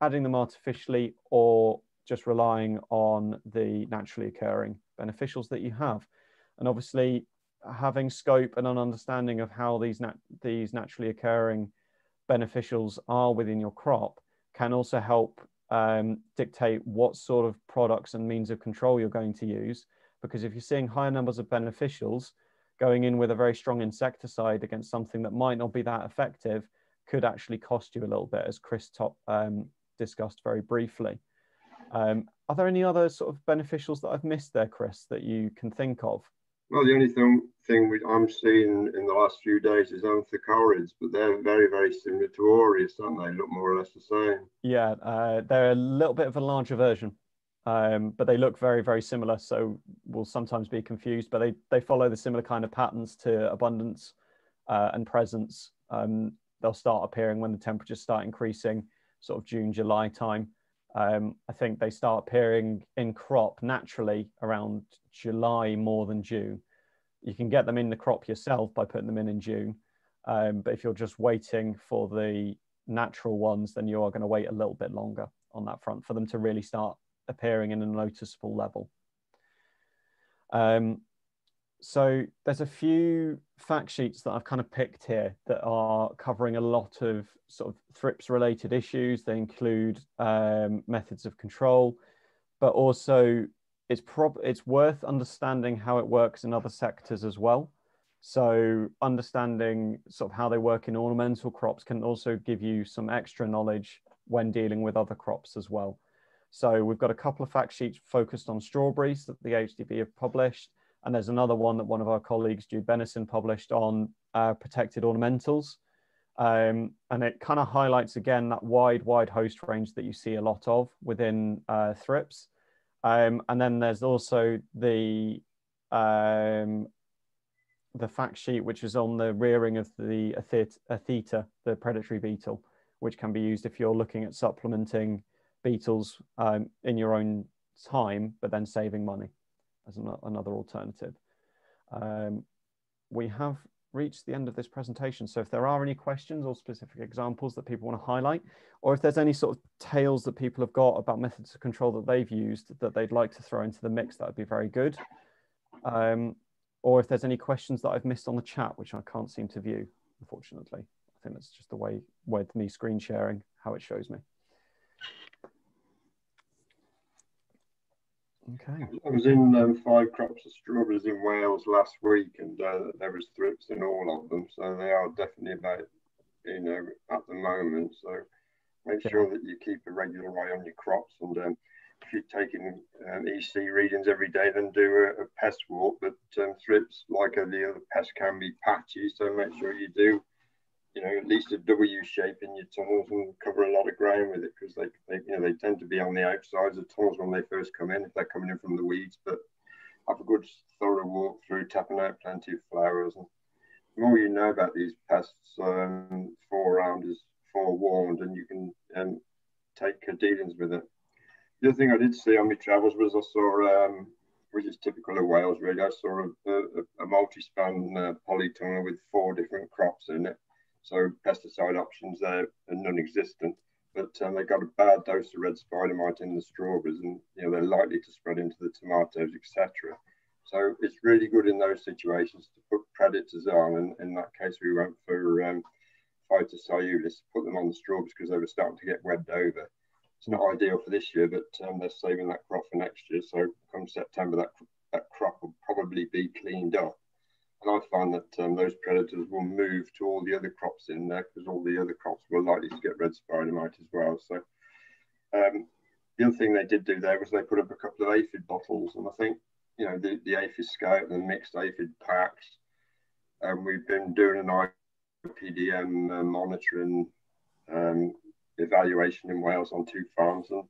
adding them artificially or just relying on the naturally occurring beneficials that you have. And obviously, having scope and an understanding of how these nat- these naturally occurring beneficials are within your crop can also help um, dictate what sort of products and means of control you're going to use. Because if you're seeing higher numbers of beneficials, going in with a very strong insecticide against something that might not be that effective could actually cost you a little bit, as Chris top, um, discussed very briefly. Um, are there any other sort of beneficials that I've missed there, Chris, that you can think of? Well, the only thing thing we, I'm seeing in the last few days is anthocorids, but they're very, very similar to orius, aren't they? Look more or less the same. Yeah, uh, they're a little bit of a larger version, um, but they look very, very similar. So we'll sometimes be confused, but they, they follow the similar kind of patterns to abundance uh, and presence. Um, they'll start appearing when the temperatures start increasing, sort of June, July time. Um, I think they start appearing in crop naturally around July more than June. You can get them in the crop yourself by putting them in in June. Um, but if you're just waiting for the natural ones, then you are going to wait a little bit longer on that front for them to really start appearing in a noticeable level. Um, so there's a few fact sheets that I've kind of picked here that are covering a lot of sort of thrips related issues. They include um, methods of control, but also it's prob it's worth understanding how it works in other sectors as well. So understanding sort of how they work in ornamental crops can also give you some extra knowledge when dealing with other crops as well. So we've got a couple of fact sheets focused on strawberries that the HDB have published. And there's another one that one of our colleagues, Jude Bennison, published on uh, protected ornamentals. Um, and it kind of highlights again that wide, wide host range that you see a lot of within uh, thrips. Um, and then there's also the um, the fact sheet, which is on the rearing of the Atheta, the predatory beetle, which can be used if you're looking at supplementing beetles um, in your own time, but then saving money as an, another alternative. Um, we have reached the end of this presentation. So if there are any questions or specific examples that people want to highlight, or if there's any sort of tales that people have got about methods of control that they've used that they'd like to throw into the mix, that would be very good. Um, or if there's any questions that I've missed on the chat, which I can't seem to view, unfortunately. I think that's just the way with me screen sharing, how it shows me. Okay. I was in um, five crops of strawberries in Wales last week, and uh, there was thrips in all of them. So they are definitely about, you know, at the moment. So make sure that you keep a regular eye on your crops, and um, if you're taking um, EC readings every day, then do a, a pest walk. But um, thrips, like the other pests, can be patchy, so make sure you do you know, at least a W shape in your tunnels and cover a lot of ground with it because they, they, you know, they tend to be on the outsides of tunnels when they first come in if they're coming in from the weeds. But have a good thorough walk through, tapping out plenty of flowers. And the more you know about these pests, um, forearmed is forewarned, and you can um, take dealings with it. The other thing I did see on my travels was I saw, um, which is typical of Wales really, I saw a, a, a multi-span uh, polytunnel with four different crops in it so pesticide options there are non-existent. But um, they got a bad dose of red spider mite in the strawberries, and you know they're likely to spread into the tomatoes, etc. So it's really good in those situations to put predators on, and in that case we went for um, put them on the strawberries because they were starting to get webbed over. It's not ideal for this year, but um, they're saving that crop for next year. So come September, that that crop will probably be cleaned up. And I find that um, those predators will move to all the other crops in there because all the other crops were likely to get red spider mite as well. So um, the other thing they did do there was they put up a couple of aphid bottles, and I think you know the, the aphid scout and the mixed aphid packs. And um, we've been doing an IPDM uh, monitoring um, evaluation in Wales on two farms, and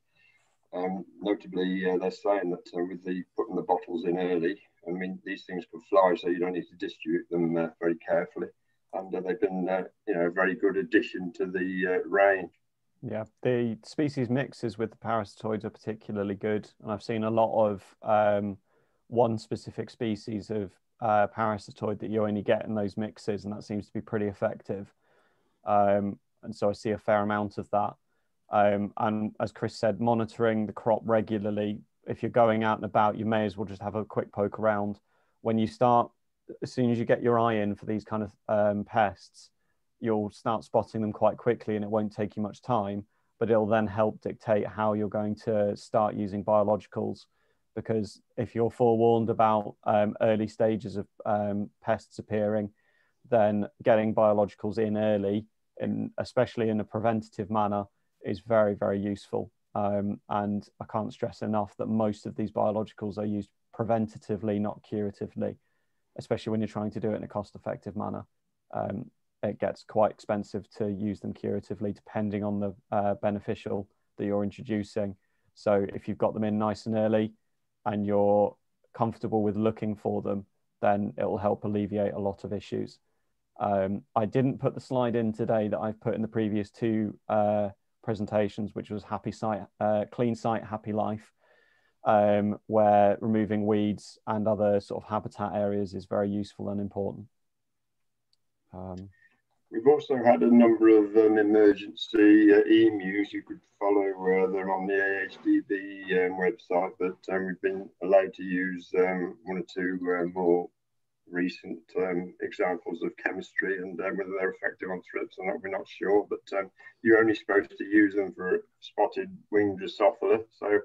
um, notably uh, they're saying that uh, with the putting the bottles in early, I mean, these things can fly, so you don't need to distribute them uh, very carefully. And uh, they've been, uh, you know, a very good addition to the uh, range. Yeah, the species mixes with the parasitoids are particularly good, and I've seen a lot of um, one specific species of uh, parasitoid that you only get in those mixes, and that seems to be pretty effective. Um, and so I see a fair amount of that. Um, and as Chris said, monitoring the crop regularly if you're going out and about, you may as well just have a quick poke around. When you start, as soon as you get your eye in for these kind of um, pests, you'll start spotting them quite quickly and it won't take you much time, but it'll then help dictate how you're going to start using biologicals. Because if you're forewarned about um, early stages of um, pests appearing, then getting biologicals in early, in, especially in a preventative manner, is very, very useful Um, and I can't stress enough that most of these biologicals are used preventatively, not curatively, especially when you're trying to do it in a cost effective manner. Um, it gets quite expensive to use them curatively depending on the uh, beneficial that you're introducing. So if you've got them in nice and early and you're comfortable with looking for them, then it will help alleviate a lot of issues. Um, I didn't put the slide in today that I've put in the previous two uh, presentations, which was happy site, uh, clean site, happy life, um, where removing weeds and other sort of habitat areas is very useful and important. Um, We've also had a number of um, emergency uh, EAMUs you could follow. Uh, they're on the AHDB um, website, but um, we've been allowed to use um, one or two uh, more recent um, examples of chemistry and uh, whether they're effective on thrips or not, we're not sure. But um, you're only supposed to use them for spotted winged Drosophila. So,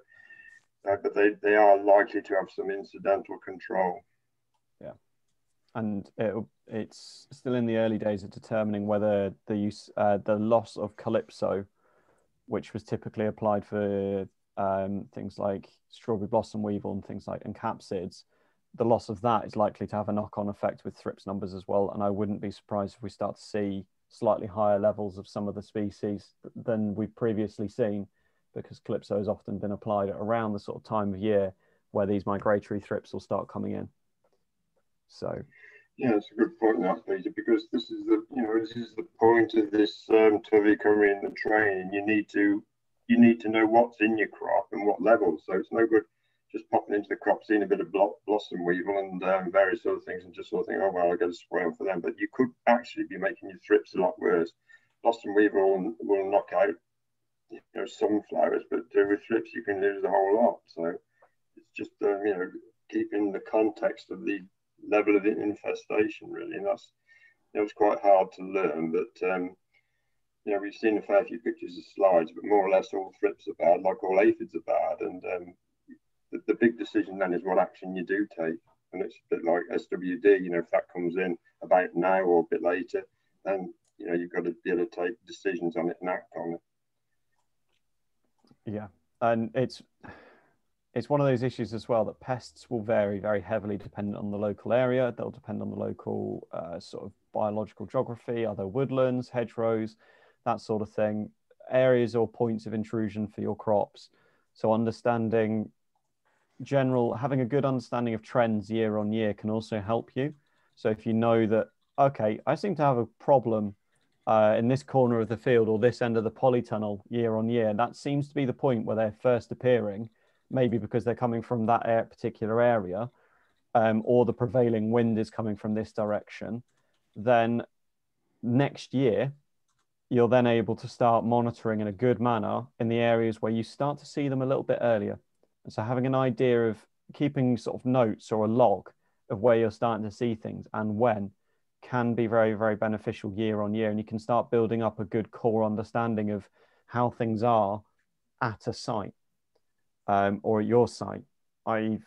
uh, but they, they are likely to have some incidental control. Yeah and it, it's still in the early days of determining whether the use uh, the loss of calypso, which was typically applied for um, things like strawberry blossom weevil and things like encapsids, the loss of that is likely to have a knock-on effect with thrips numbers as well. And I wouldn't be surprised if we start to see slightly higher levels of some of the species than we've previously seen, because calypso has often been applied at around the sort of time of year where these migratory thrips will start coming in. So yeah, it's a good point, that Peter, because this is the you know this is the point of this um, coming in the training. You need to you need to know what's in your crop and what level. So it's no good just popping into the crop, seeing a bit of blossom weevil and um, various other things, and just sort of think, oh well, I got to spray them for them. But you could actually be making your thrips a lot worse. Blossom weevil will, will knock out you know some flowers, but uh, with thrips you can lose a whole lot. So it's just um, you know keeping the context of the level of the infestation really, and that's it was quite hard to learn. But um, you know, we've seen a fair few pictures of slides, but more or less all thrips are bad, like all aphids are bad. And um, the, the, big decision then is what action you do take. And it's a bit like SWD, you know, if that comes in about now or a bit later, then, you know, you've got to be able to take decisions on it and act on it. Yeah. And it's it's one of those issues as well that pests will vary very heavily dependent on the local area. They'll depend on the local uh, sort of biological geography, other woodlands, hedgerows, that sort of thing, areas or points of intrusion for your crops. So understanding general, having a good understanding of trends year on year can also help you. So if you know that, okay, I seem to have a problem uh, in this corner of the field or this end of the polytunnel year on year, that seems to be the point where they're first appearing maybe because they're coming from that particular area, um, or the prevailing wind is coming from this direction, then next year you're then able to start monitoring in a good manner in the areas where you start to see them a little bit earlier. So having an idea of keeping sort of notes or a log of where you're starting to see things and when can be very, very beneficial year on year. And you can start building up a good core understanding of how things are at a site um, or at your site. I've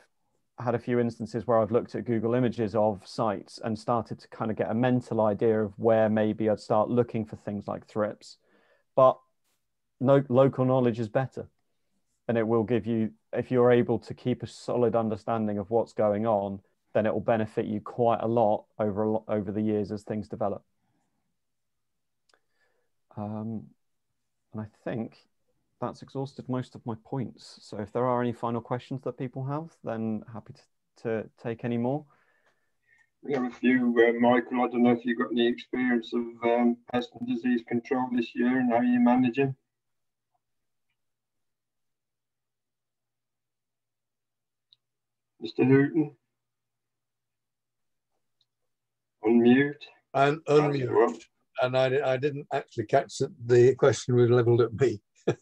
had a few instances where I've looked at Google images of sites and started to kind of get a mental idea of where maybe I'd start looking for things like thrips. But no, local knowledge is better. And it will give you, if you're able to keep a solid understanding of what's going on, then it will benefit you quite a lot over, over the years as things develop. Um, and I think that's exhausted most of my points. So if there are any final questions that people have, then happy to, to take any more. We have a few, uh, Michael. I don't know if you've got any experience of um, pest and disease control this year and how you're managing. Mr. Newton? Unmute. And unmute. And I, I didn't actually catch that the question was levelled at me.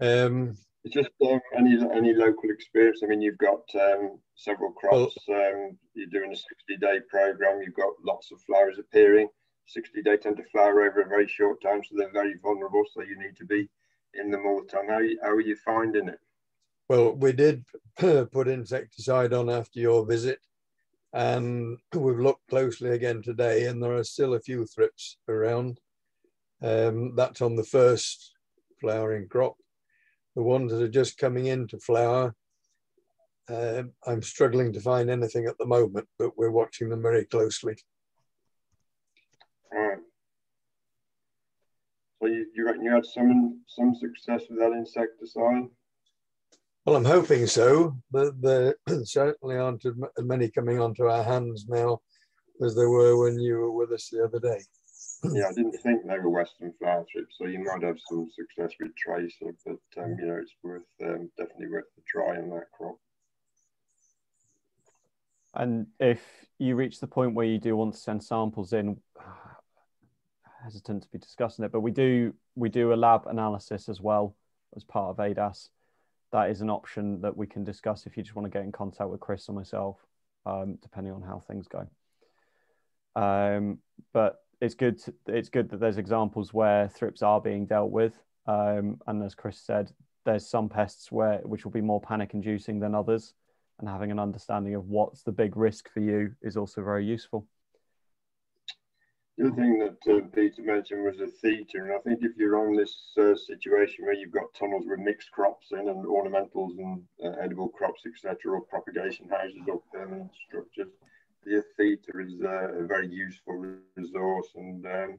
um, just um, any any local experience. I mean, you've got um, several crops. Well, um, you're doing a 60 day program. You've got lots of flowers appearing. 60 day tend to flower over a very short time, so they're very vulnerable. So you need to be in them all the time. How, how are you finding it? Well, we did put insecticide on after your visit, and we've looked closely again today, and there are still a few thrips around. Um, that's on the first flowering crop. the ones that are just coming into flower, uh, I'm struggling to find anything at the moment, but we're watching them very closely. So you, you you had some some success with that insecticide? Well, I'm hoping so, but there certainly aren't as many coming onto our hands now as there were when you were with us the other day. yeah, I didn't think they were Western flower thrips, so you might have some success with tracer, but um, you know it's worth um, definitely worth the try on that crop. And if you reach the point where you do want to send samples in, hesitant to be discussing it, but we do we do a lab analysis as well as part of ADAS. That is an option that we can discuss if you just want to get in contact with Chris or myself, um, depending on how things go. Um, but it's good. To, it's good that there's examples where thrips are being dealt with, um, and as Chris said, there's some pests where which will be more panic-inducing than others, and having an understanding of what's the big risk for you is also very useful. The other thing that uh, Peter mentioned was Atheta, and I think if you're on this uh, situation where you've got tunnels with mixed crops in and ornamentals and uh, edible crops, etc., or propagation houses or permanent structures, the theta is a very useful resource. And um,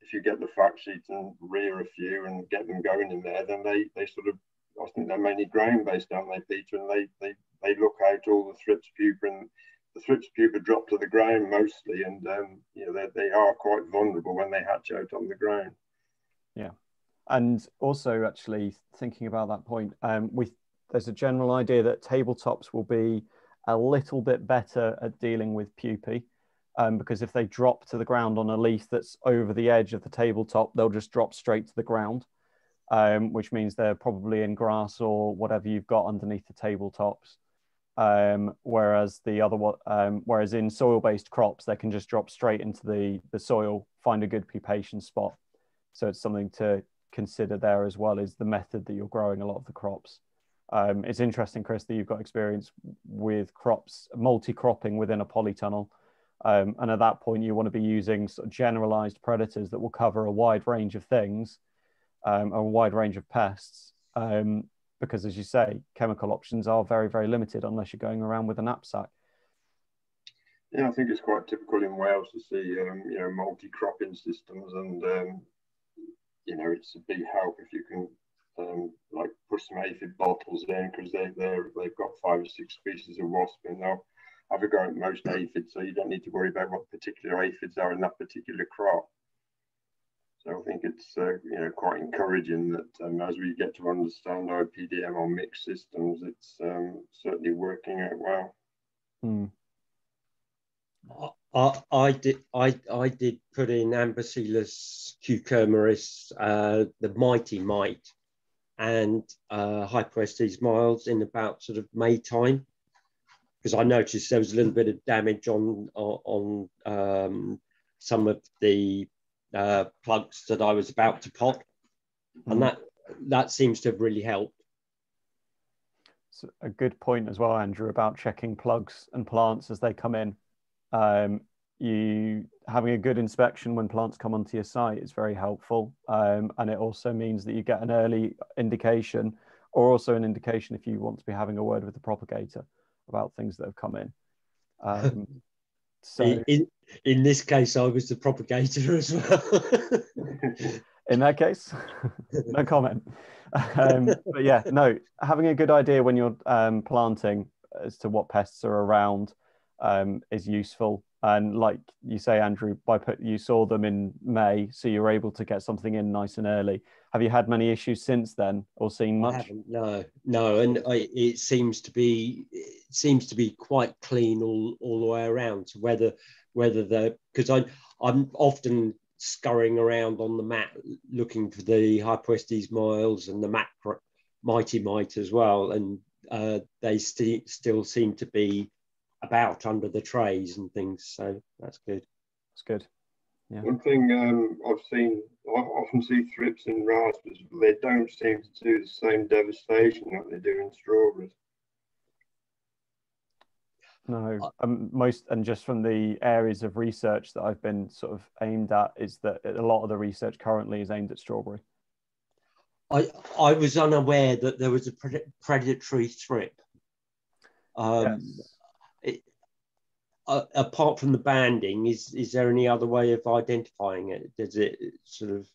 if you get the fact sheet and rear a few and get them going in there, then they, they sort of, I think they're mainly ground based, aren't they, Peter? And they, they, they look out all the thrips pupa and the thrips pupa drop to the ground mostly. And, um, you know, they are quite vulnerable when they hatch out on the ground. Yeah. And also, actually, thinking about that point, um, we there's a general idea that tabletops will be a little bit better at dealing with pupae. Um, because if they drop to the ground on a leaf that's over the edge of the tabletop, they'll just drop straight to the ground, um, which means they're probably in grass or whatever you've got underneath the tabletops. Um, whereas the other um, whereas in soil-based crops, they can just drop straight into the, the soil, find a good pupation spot. So it's something to consider there as well is the method that you're growing a lot of the crops. Um, it's interesting, Chris, that you've got experience with crops, multi-cropping within a polytunnel. Um, and at that point, you want to be using sort of generalized predators that will cover a wide range of things, um, a wide range of pests. Um, because as you say, chemical options are very, very limited unless you're going around with a knapsack. Yeah, I think it's quite typical in Wales to see, um, you know, multi-cropping systems and, um, you know, it's a big help if you can um, like put some aphid bottles in because they they they've got five or six species of wasp and they'll have a go at most aphids, so you don't need to worry about what particular aphids are in that particular crop. So I think it's uh, you know quite encouraging that um, as we get to understand IPDM on mixed systems, it's um, certainly working out well. Hmm. I, I, did I, I did put in Amblyseius cucumeris, uh, the mighty mite, and uh, Hypoaspis miles in about sort of May time because I noticed there was a little bit of damage on on, um, some of the uh, plugs that I was about to pot, mm. and hmm. that that seems to have really helped. It's a good point as well, Andrew, about checking plugs and plants as they come in. Um, you having a good inspection when plants come onto your site is very helpful um, and it also means that you get an early indication or also an indication if you want to be having a word with the propagator about things that have come in um, so in, in this case i was the propagator as well. In that case no comment. Um, but yeah no having a good idea when you're um, planting as to what pests are around um, is useful and like you say, Andrew, by put you saw them in May, so you were able to get something in nice and early. Have you had many issues since then, or seen much? no, no, and I, it seems to be it seems to be quite clean all all the way around. So whether whether the because I I'm often scurrying around on the mat looking for the Hypoaspis miles and the macro, mighty mite as well, and uh, they st- still seem to be about under the trays and things. So that's good. That's good. Yeah. One thing um, I've seen, I often see thrips in raspberries, but they don't seem to do the same devastation that they do in strawberries. No, um, most and just from the areas of research that I've been sort of aimed at is that a lot of the research currently is aimed at strawberry. I I was unaware that there was a predatory thrip. Um, yes. Uh, apart from the banding, is is there any other way of identifying it? Does it sort of?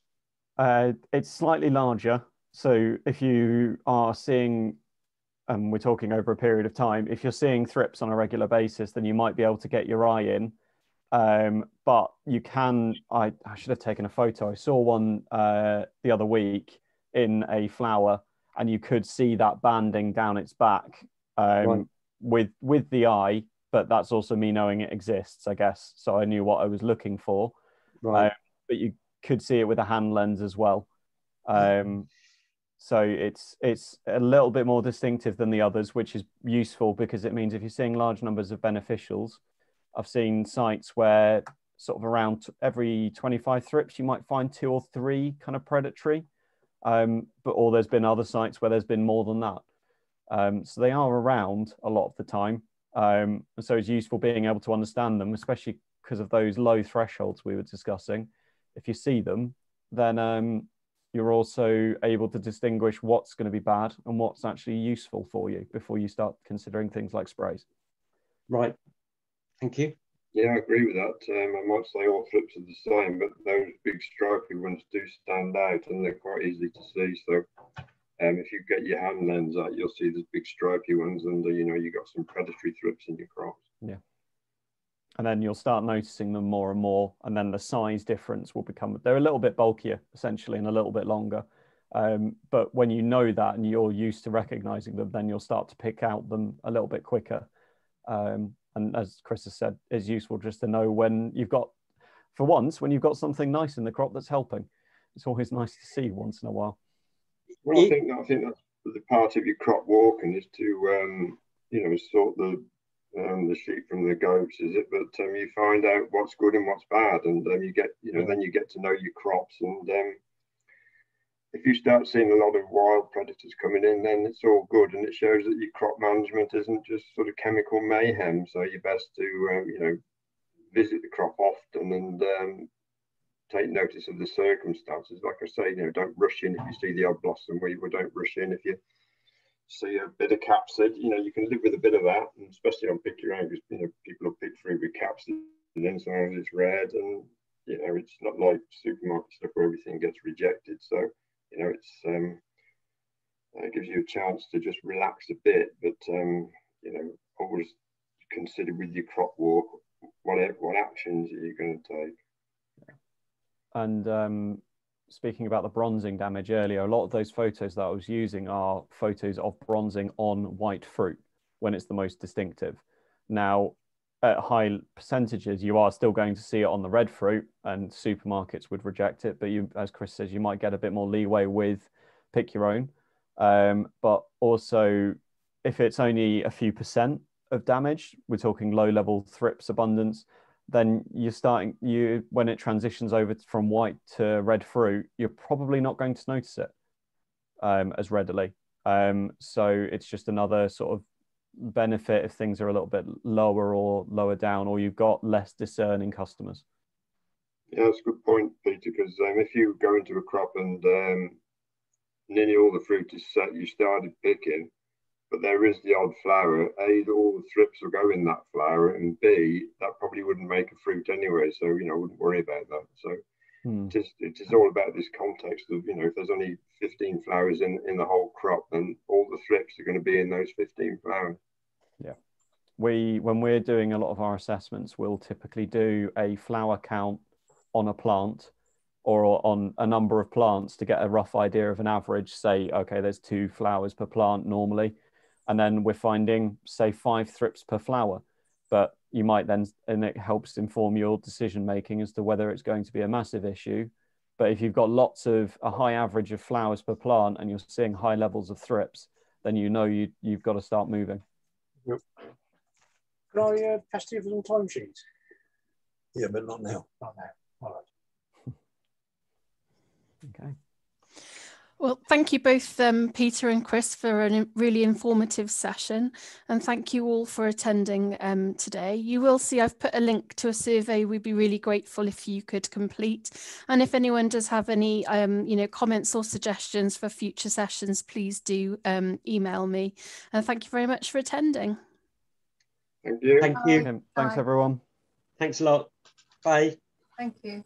Uh, it's slightly larger. So if you are seeing, and um, we're talking over a period of time, if you're seeing thrips on a regular basis, then you might be able to get your eye in. Um, but you can. I, I should have taken a photo. I saw one uh, the other week in a flower, and you could see that banding down its back um, right. with with the eye. But that's also me knowing it exists, I guess. So I knew what I was looking for. Right. Um, but you could see it with a hand lens as well. Um, so it's it's a little bit more distinctive than the others, which is useful because it means if you're seeing large numbers of beneficials, I've seen sites where sort of around every 25 thrips you might find two or three kind of predatory um, but or there's been other sites where there's been more than that. Um, so they are around a lot of the time. Um, and so it's useful being able to understand them, especially because of those low thresholds we were discussing. If you see them, then um, you're also able to distinguish what's going to be bad and what's actually useful for you before you start considering things like sprays. Right. Thank you. Yeah, I agree with that. Um, I might say all flips are the same, but those big stripy ones do stand out and they're quite easy to see. So um, if you get your hand lens out, you'll see those big stripy ones and, you know, you got some predatory thrips in your crops. Yeah. And then you'll start noticing them more and more. And then the size difference will become, they're a little bit bulkier essentially and a little bit longer. Um, but when you know that and you're used to recognizing them, then you'll start to pick out them a little bit quicker. Um, and as Chris has said, is useful just to know when you've got, for once, when you've got something nice in the crop that's helping. It's always nice to see once in a while. Well, I think I think that's the part of your crop walking is to um, you know sort the um, the sheep from the goats, is it? But um, you find out what's good and what's bad, and um, you get you know then you get to know your crops and um, if you start seeing a lot of wild predators coming in, then it's all good, and it shows that your crop management isn't just sort of chemical mayhem. So you're best to um, you know visit the crop often and um, take notice of the circumstances. Like I say, you know, don't rush in if you see the odd blossom weevil. Don't rush in if you see a bit of capsid. You know, you can live with a bit of that, and especially on pick your own, because you know people will pick through with capsid, and then sometimes it's red, and you know it's not like supermarket stuff where everything gets rejected. So you know, it's um, it gives you a chance to just relax a bit, but um, you know, always consider with your crop walk what what actions are you going to take. And um, speaking about the bronzing damage earlier, a lot of those photos that I was using are photos of bronzing on white fruit when it's the most distinctive. Now, at high percentages, you are still going to see it on the red fruit, and supermarkets would reject it. But you, as Chris says, you might get a bit more leeway with pick your own. Um, but also, if it's only a few percent of damage, we're talking low level thrips abundance, then you're starting you when it transitions over from white to red fruit, you're probably not going to notice it um, as readily. Um, so it's just another sort of benefit if things are a little bit lower or lower down, or you've got less discerning customers. Yeah, that's a good point, Peter. Because um, if you go into a crop and um, nearly all the fruit is set, you started picking, but there is the odd flower. A, all the thrips will go in that flower, and B, that probably wouldn't make a fruit anyway. So you know, I wouldn't worry about that. So hmm. it, is, it is all about this context of you know, if there's only 15 flowers in in the whole crop, then all the thrips are going to be in those 15 flowers. Yeah. We, when we're doing a lot of our assessments, we'll typically do a flower count on a plant or on a number of plants to get a rough idea of an average. Say, okay, there's two flowers per plant normally. And then we're finding, say, five thrips per flower. But you might then, and it helps inform your decision making as to whether it's going to be a massive issue. But if you've got lots of a high average of flowers per plant and you're seeing high levels of thrips, then you know you, you've got to start moving. Yep. Can I uh, pass you for some timesheets? Yeah, but not now. Not now. All right. okay. Well, thank you both, um, Peter and Chris, for a really informative session. And thank you all for attending um, today. You will see I've put a link to a survey we'd be really grateful if you could complete. And if anyone does have any um, you know, comments or suggestions for future sessions, please do um, email me. And thank you very much for attending. Thank you. Thank you. Thanks, everyone. Thanks a lot. Bye. Thank you.